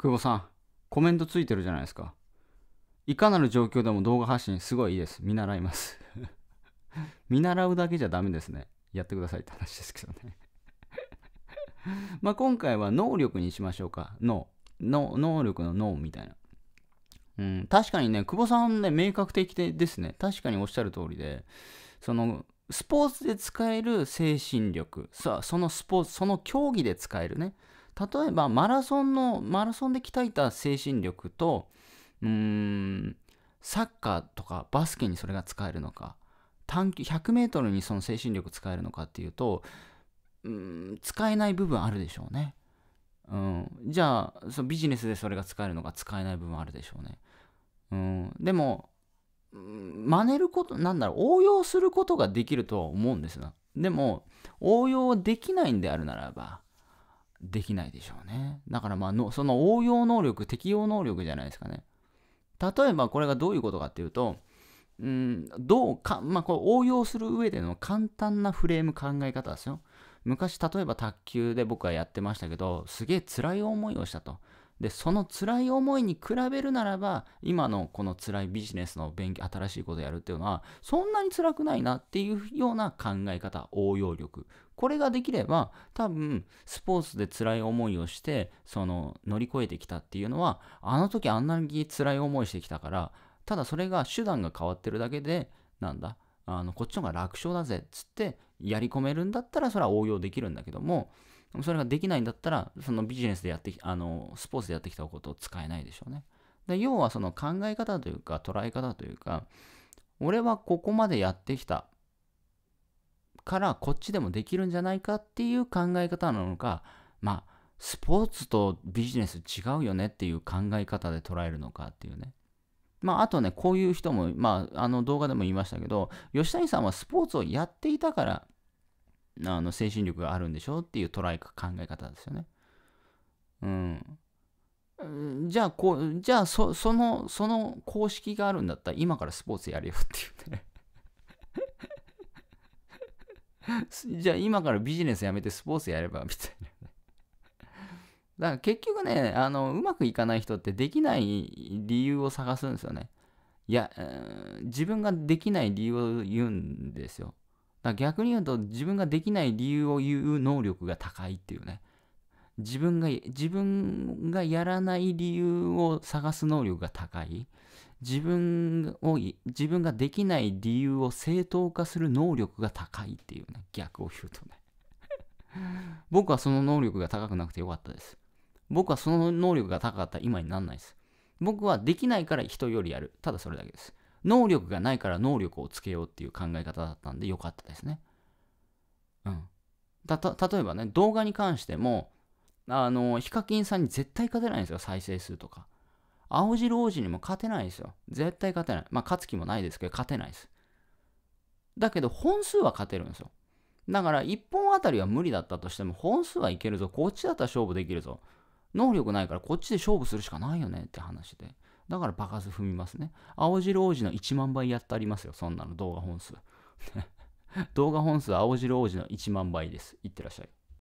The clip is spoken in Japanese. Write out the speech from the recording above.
久保さん、コメントついてるじゃないですか。いかなる状況でも動画発信すごいいいです。見習います。見習うだけじゃダメですね。やってくださいって話ですけどね。まあ今回は能力にしましょうか。脳。の能力の脳みたいな。うん、確かにね、久保さんね、明確的ですね。確かにおっしゃる通りで、その、スポーツで使える精神力、さそのスポーツ、その競技で使えるね。例えば、マラソンの、マラソンで鍛えた精神力と、うーん、サッカーとかバスケにそれが使えるのか、短期100メートルにその精神力使えるのかっていうと、うん、使えない部分あるでしょうね。うん、じゃあそビジネスでそれが使えるのか使えない部分あるでしょうね。うん、でも、うん真似ることなんだろう応用することができるとは思うんですよ。でも応用できないんであるならばできないでしょうね。だからまあのその応用能力適用能力じゃないですかね。例えばこれがどういうことかっていうと、うん、どうか、まあ、これ応用する上での簡単なフレーム考え方ですよ。昔、例えば卓球で僕はやってましたけど、すげえ辛い思いをしたと。で、その辛い思いに比べるならば、今のこの辛いビジネスの勉強、新しいことをやるっていうのは、そんなに辛くないなっていうような考え方、応用力。これができれば、多分、スポーツで辛い思いをして、その、乗り越えてきたっていうのは、あの時あんなに辛い思いしてきたから、ただそれが手段が変わってるだけで、なんだ、あのこっちの方が楽勝だぜっつってやり込めるんだったらそれは応用できるんだけどもそれができないんだったらそのビジネスでやってあのスポーツでやってきたことを使えないでしょうね。で要はその考え方というか捉え方というか俺はここまでやってきたからこっちでもできるんじゃないかっていう考え方なのかまあスポーツとビジネス違うよねっていう考え方で捉えるのかっていうね。まあ、あとね、こういう人も、まあ、あの動画でも言いましたけど、吉谷さんはスポーツをやっていたから、あの精神力があるんでしょっていう捉え考え方ですよね。うん。じゃあ、こう、じゃあそ、その、その公式があるんだったら、今からスポーツやれよっていうね。じゃあ、今からビジネスやめてスポーツやれば、みたいな。だから結局ね、あの、うまくいかない人ってできない理由を探すんですよね。いや、自分ができない理由を言うんですよ。だ逆に言うと、自分ができない理由を言う能力が高いっていうね。自分が、自分がやらない理由を探す能力が高い。自分を、自分ができない理由を正当化する能力が高いっていうね。逆を言うとね。僕はその能力が高くなくてよかったです。僕はその能力が高かったら今になんないです。僕はできないから人よりやる。ただそれだけです。能力がないから能力をつけようっていう考え方だったんでよかったですね。うん。た、た、例えばね、動画に関しても、あの、ヒカキンさんに絶対勝てないんですよ、再生数とか。青汁王子にも勝てないですよ。絶対勝てない。まあ、勝つ気もないですけど、勝てないです。だけど、本数は勝てるんですよ。だから、1本あたりは無理だったとしても、本数はいけるぞ。こっちだったら勝負できるぞ。能力ないからこっちで勝負するしかないよねって話で。だからパカス踏みますね。青汁王子の1万倍やってありますよ。そんなの動画本数。動画本数青汁王子の1万倍です。いってらっしゃい。